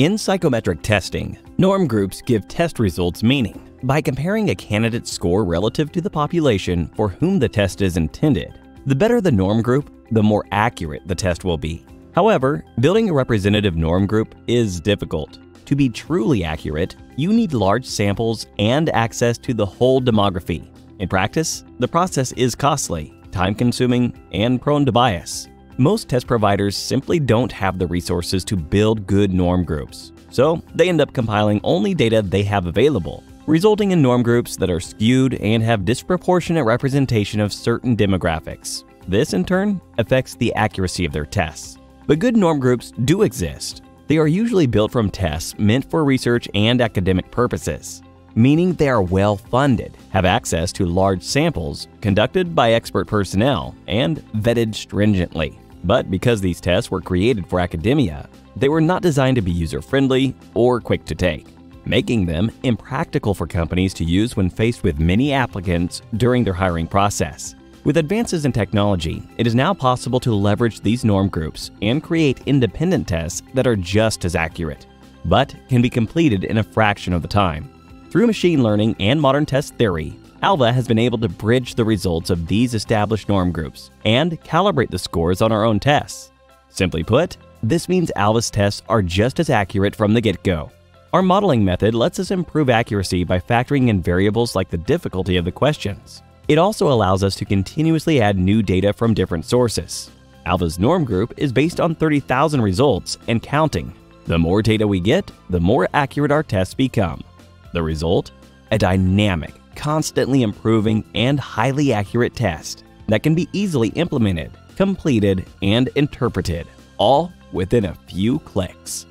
In psychometric testing, norm groups give test results meaning by comparing a candidate's score relative to the population for whom the test is intended. The better the norm group, the more accurate the test will be. However, building a representative norm group is difficult. To be truly accurate, you need large samples and access to the whole demography. In practice, the process is costly, time-consuming, and prone to bias. Most test providers simply don't have the resources to build good norm groups, so they end up compiling only data they have available, resulting in norm groups that are skewed and have disproportionate representation of certain demographics. This, in turn, affects the accuracy of their tests. But good norm groups do exist. They are usually built from tests meant for research and academic purposes, meaning they are well funded, have access to large samples, conducted by expert personnel, and vetted stringently. But because these tests were created for academia, they were not designed to be user-friendly or quick to take, making them impractical for companies to use when faced with many applicants during their hiring process. With advances in technology, it is now possible to leverage these norm groups and create independent tests that are just as accurate, but can be completed in a fraction of the time. Through machine learning and modern test theory, Alva has been able to bridge the results of these established norm groups and calibrate the scores on our own tests. Simply put, this means Alva's tests are just as accurate from the get-go. Our modeling method lets us improve accuracy by factoring in variables like the difficulty of the questions. It also allows us to continuously add new data from different sources. Alva's norm group is based on 30,000 results and counting. The more data we get, the more accurate our tests become. The result? A dynamic, constantly improving, and highly accurate test that can be easily implemented, completed, and interpreted, all within a few clicks.